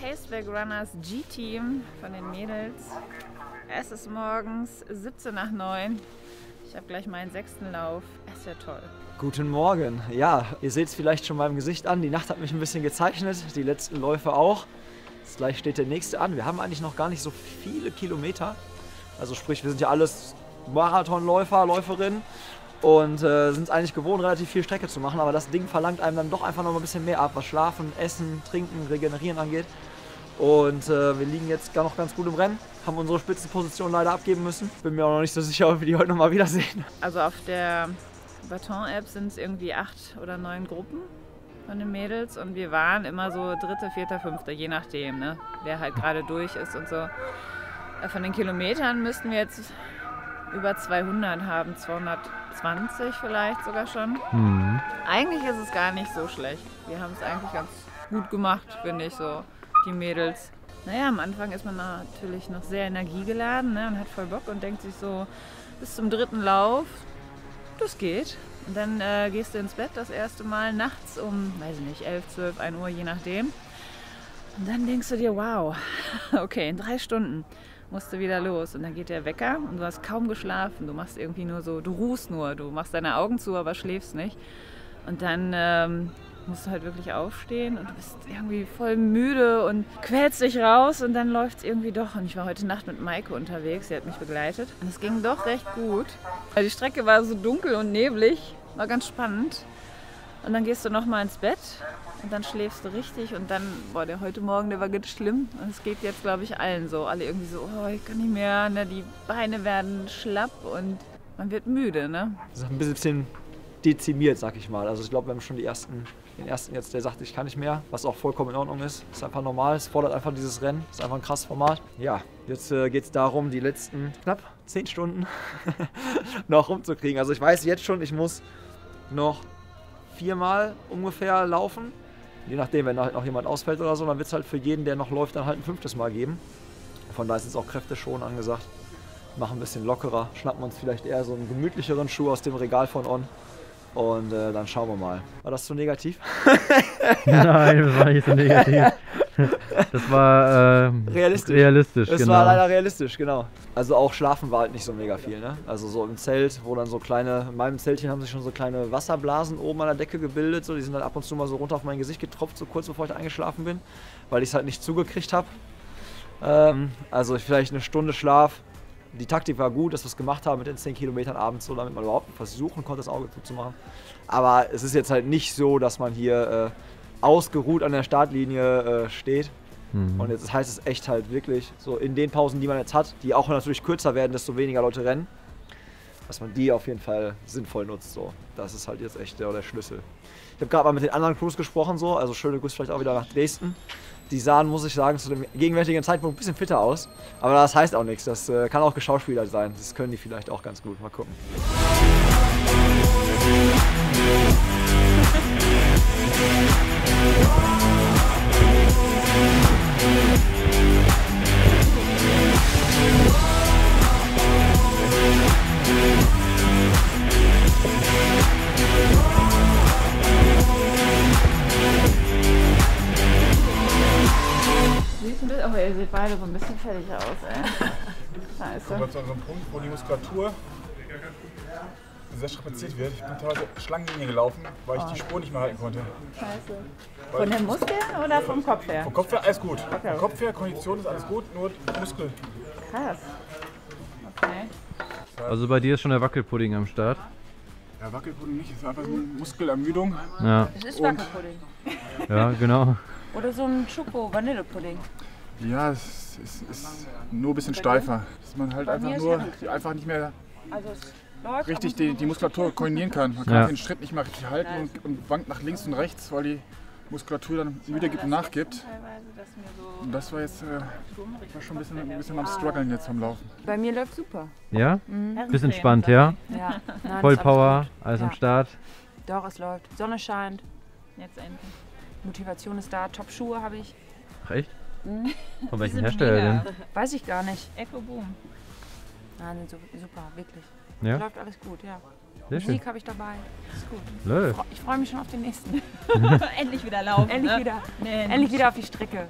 Paceback Runners G-Team, von den Mädels. Es ist morgens 17 nach 9. Ich habe gleich meinen sechsten Lauf. Es ist ja toll. Guten Morgen. Ja, ihr seht es vielleicht schon meinem Gesicht an. Die Nacht hat mich ein bisschen gezeichnet, die letzten Läufe auch. Jetzt gleich steht der nächste an. Wir haben eigentlich noch gar nicht so viele Kilometer. Also sprich, wir sind ja alles Marathonläufer, Läuferinnen und äh, sind es eigentlich gewohnt, relativ viel Strecke zu machen. Aber das Ding verlangt einem dann doch einfach noch ein bisschen mehr ab, was Schlafen, Essen, Trinken, Regenerieren angeht. Und äh, wir liegen jetzt gar noch ganz gut im Rennen, haben unsere Spitzenposition leider abgeben müssen. Bin mir auch noch nicht so sicher, ob wir die heute noch mal wiedersehen. Also auf der Baton-App sind es irgendwie acht oder neun Gruppen von den Mädels und wir waren immer so dritte, vierte, fünfte, je nachdem, ne? wer halt gerade durch ist und so. Äh, von den Kilometern müssten wir jetzt über 200 haben, 220 vielleicht sogar schon. Mhm. Eigentlich ist es gar nicht so schlecht. Wir haben es eigentlich ganz gut gemacht, finde ich so, die Mädels. Naja, am Anfang ist man natürlich noch sehr energiegeladen ne, und hat voll Bock und denkt sich so, bis zum dritten Lauf, das geht. Und dann äh, gehst du ins Bett das erste Mal nachts um, weiß ich nicht, 11, 12, 1 Uhr, je nachdem. Und dann denkst du dir, wow, okay, in drei Stunden musst du wieder los. Und dann geht der Wecker und du hast kaum geschlafen. Du machst irgendwie nur so, du ruhst nur, du machst deine Augen zu, aber schläfst nicht. Und dann ähm, musst du halt wirklich aufstehen und du bist irgendwie voll müde und quälst dich raus und dann läuft es irgendwie doch. Und ich war heute Nacht mit Maike unterwegs, sie hat mich begleitet. Und es ging doch recht gut. Also die Strecke war so dunkel und neblig, war ganz spannend. Und dann gehst du nochmal ins Bett und dann schläfst du richtig und dann, boah, der heute Morgen, der war ganz schlimm. Und es geht jetzt, glaube ich, allen so. Alle irgendwie so, oh, ich kann nicht mehr, ne? die Beine werden schlapp und man wird müde, ne? Das ist ein bisschen dezimiert, sag ich mal. Also ich glaube, wir haben schon die ersten, den ersten jetzt, der sagt, ich kann nicht mehr, was auch vollkommen in Ordnung ist. Ist einfach normal, es fordert einfach dieses Rennen, ist einfach ein krasses Format. Ja, jetzt äh, geht es darum, die letzten knapp 10 Stunden noch rumzukriegen. Also ich weiß jetzt schon, ich muss noch viermal ungefähr laufen. Je nachdem, wenn halt noch jemand ausfällt oder so, dann wird es halt für jeden, der noch läuft, dann halt ein fünftes Mal geben. Von daher ist jetzt auch Kräfte schon angesagt. Machen ein bisschen lockerer, schnappen uns vielleicht eher so einen gemütlicheren Schuh aus dem Regal von On. Und äh, dann schauen wir mal. War das zu negativ? Nein, das war nicht so negativ. Das war ähm, realistisch. realistisch Es genau. war leider realistisch, genau. Also auch schlafen war halt nicht so mega viel, ne? Also so im Zelt, wo dann so kleine, in meinem Zeltchen haben sich schon so kleine Wasserblasen oben an der Decke gebildet, so die sind dann ab und zu mal so runter auf mein Gesicht getropft, so kurz bevor ich eingeschlafen bin, weil ich es halt nicht zugekriegt habe. Ähm, also vielleicht eine Stunde Schlaf. Die Taktik war gut, dass wir es gemacht haben mit den 10 Kilometern abends, so damit man überhaupt versuchen konnte, das Auge zuzumachen. Aber es ist jetzt halt nicht so, dass man hier äh, ausgeruht an der Startlinie äh, steht. Mhm. Und jetzt heißt es echt halt wirklich, so in den Pausen, die man jetzt hat, die auch natürlich kürzer werden, desto weniger Leute rennen, dass man die auf jeden Fall sinnvoll nutzt. So. Das ist halt jetzt echt der, der Schlüssel. Ich habe gerade mal mit den anderen Crews gesprochen, so, also schöne Grüße vielleicht auch wieder nach Dresden. Die sahen, muss ich sagen, zu dem gegenwärtigen Zeitpunkt ein bisschen fitter aus. Aber das heißt auch nichts. Das äh, kann auch geschauspielert sein. Das können die vielleicht auch ganz gut. Mal gucken. Ihr seht beide so ein bisschen fertig aus, ey. Scheiße. Kommen wir zu unserem Punkt, wo die Muskulatur sehr strapaziert wird. Ich bin teilweise Schlangenlinie gelaufen, weil ich die Spur nicht mehr halten konnte. Scheiße. Von den Muskeln oder vom Kopf her? Vom Kopf her alles gut. Vom Kopf her, Kondition ist alles gut, nur Muskel. Krass. Okay. Also bei dir ist schon der Wackelpudding am Start. Ja, Wackelpudding nicht, es ist einfach so eine Muskelermüdung. Ja, Es ist Wackelpudding. ja genau. Oder so ein Schoko-Vanillepudding. Ja, es ist, ist nur ein bisschen steifer. Dass man halt einfach nur einfach nicht mehr Also richtig die, die Muskulatur koordinieren kann. Man kann Ja. den Schritt nicht mal richtig halten und, und wankt nach links und rechts, weil die Muskulatur dann müde gibt und nachgibt. Und das war jetzt äh, war schon ein bisschen, ein bisschen am struggeln jetzt am Laufen. Bei mir läuft super. Ja? Mhm. Bist entspannt, ja? Ja. Nein, Voll alles Power, gut. alles am Ja. Start. Doch, es läuft. Sonne scheint, Jetzt endlich. Motivation ist da, Top-Schuhe habe ich. Ach echt? Mhm. Von welchem Hersteller mega. denn? Weiß ich gar nicht. Echo Boom. Nein, super, wirklich. Ja? Läuft alles gut, ja. Sehr. Musik habe ich dabei. Ist gut. Fre- Ich freue mich schon auf den nächsten. Endlich wieder laufen. Endlich ne? wieder. Nee, Endlich wieder auf die Strecke.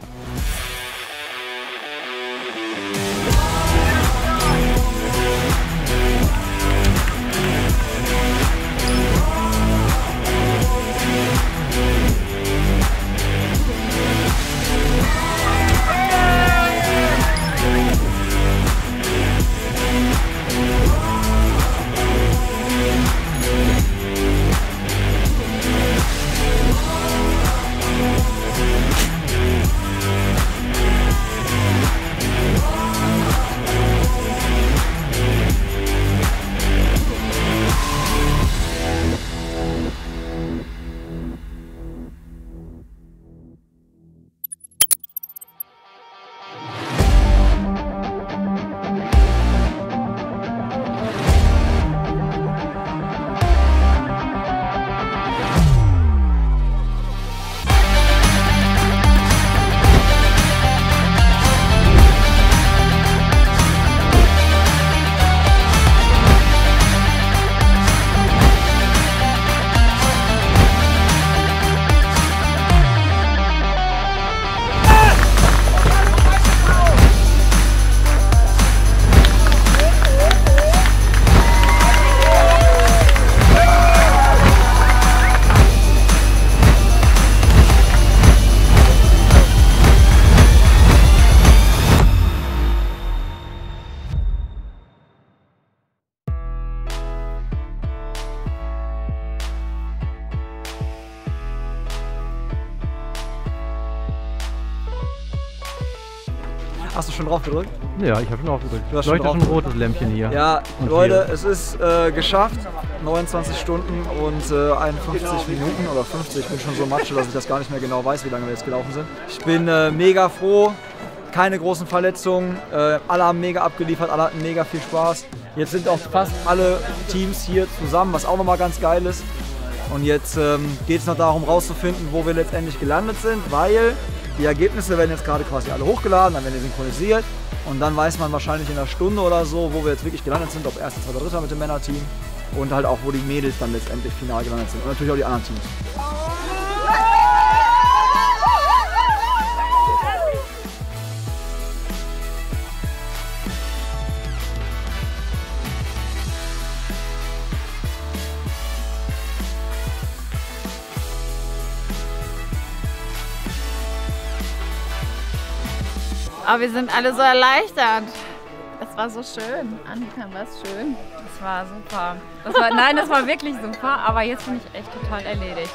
Schon drauf gedrückt? Ja, ich habe schon aufgedrückt. Du hast schon Leuchtet schon ein drauf rotes Lämpchen hier. Ja, Und Leute, hier. es ist äh, geschafft. 29 Stunden und äh, 51 Minuten oder 50. Ich bin schon so matsche, dass ich das gar nicht mehr genau weiß, wie lange wir jetzt gelaufen sind. Ich bin äh, mega froh. Keine großen Verletzungen. Äh, alle haben mega abgeliefert, alle hatten mega viel Spaß. Jetzt sind auch fast alle Teams hier zusammen, was auch nochmal ganz geil ist. Und jetzt ähm, geht es noch darum, rauszufinden, wo wir letztendlich gelandet sind, weil die Ergebnisse werden jetzt gerade quasi alle hochgeladen, dann werden die synchronisiert und dann weiß man wahrscheinlich in einer Stunde oder so, wo wir jetzt wirklich gelandet sind, ob erster, zweiter, dritter mit dem Männerteam und halt auch, wo die Mädels dann letztendlich final gelandet sind und natürlich auch die anderen Teams. Aber wir sind alle so erleichtert. Es war so schön. Annika, war es schön? Das war super. Das war, nein, das war wirklich super, aber jetzt bin ich echt total erledigt.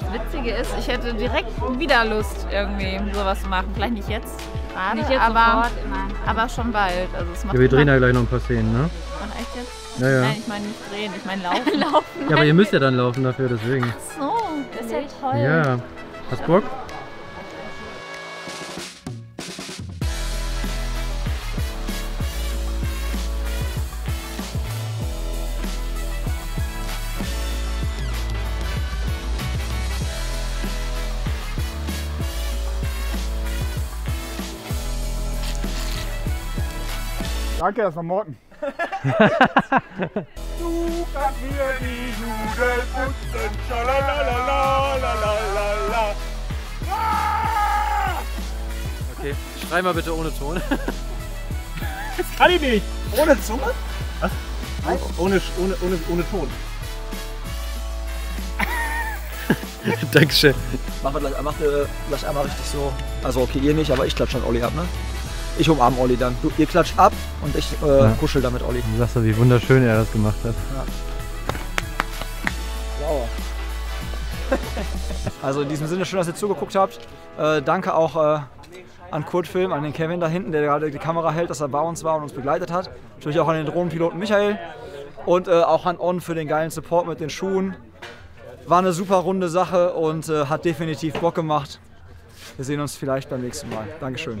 Das Witzige ist, ich hätte direkt wieder Lust, irgendwie sowas zu machen. Vielleicht nicht jetzt, gerade, Nicht jetzt aber, sofort, immer. aber schon bald. Also es macht Ja, wir drehen ja gleich noch ein paar Szenen, ne? Ach, echt jetzt? Ja, ja. Nein, ich meine nicht drehen, ich meine laufen. laufen. Ja, aber ihr müsst ja dann laufen dafür, deswegen. So, das ist ja toll. Ja. Hast Bock? Danke, das war Morten. du kannst mir die Nudel putzen, schalalalalalala. Ah! Okay, schrei mal bitte ohne Ton. das kann ich nicht. Ohne Zunge? Was? Nein? Oh, ohne, ohne, ohne, ohne Ton. Dankeschön. Mach, wir gleich, mach, äh, gleich einmal richtig so. Also okay, ihr nicht, aber ich klatsche schon Olli ab, ne? Ich umarme Olli dann. Du, ihr klatscht ab und ich äh, Ja. kuschel dann mit Olli. Du sagst doch, wie wunderschön er das gemacht hat. Sauer. Also in diesem Sinne, schön, dass ihr zugeguckt habt. Äh, danke auch äh, an Kurt Film, an den Kevin da hinten, der gerade die Kamera hält, dass er bei uns war und uns begleitet hat. Natürlich auch an den Drohnenpiloten Michael und äh, auch an On für den geilen Support mit den Schuhen. War eine super runde Sache und äh, hat definitiv Bock gemacht. Wir sehen uns vielleicht beim nächsten Mal. Dankeschön.